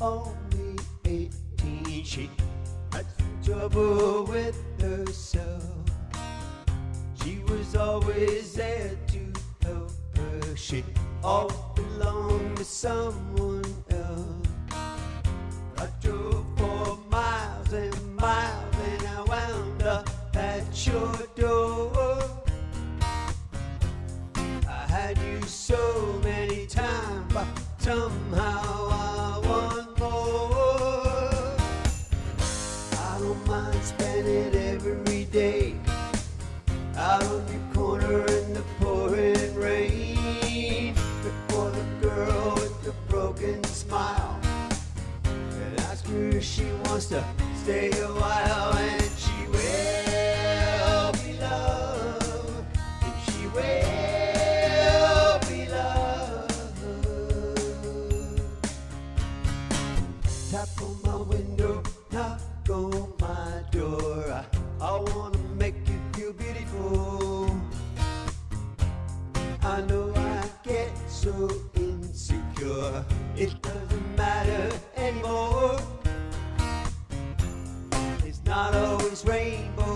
only 18. She had some trouble with herself. She was always there to help her. She always belonged to someone else. I drove for miles and miles and I wound up at your door. Stay a while and she will be loved. And she will be loved. Tap on my window knock on my door. I, I wanna make you feel beautiful. I know I get so insecure. It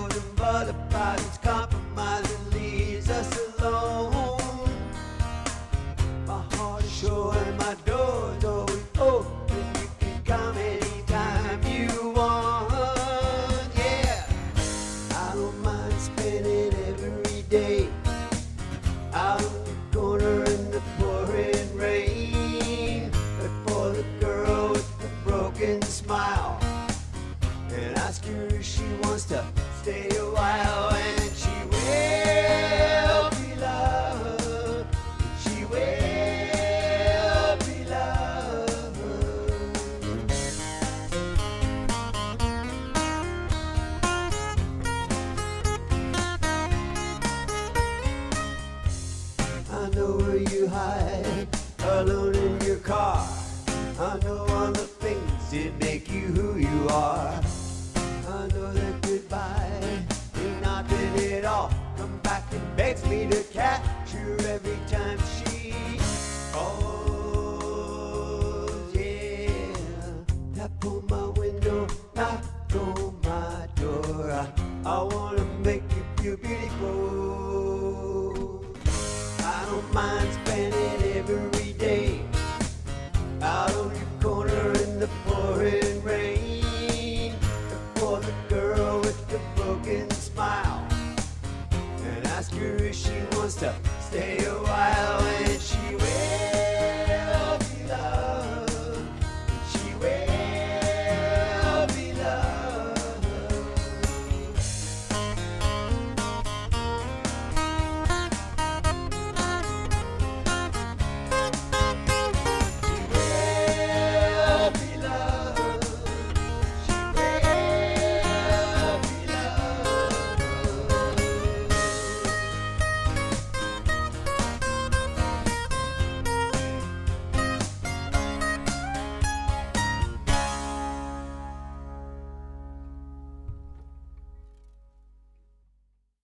rainbows and butterflies. It's compromise leaves us alone. My heart is sure and my door's always open. You can come anytime you want. Yeah, I don't mind spending every day alone in your car. I know all the things that make you who you are. I know that sister. Stay a while.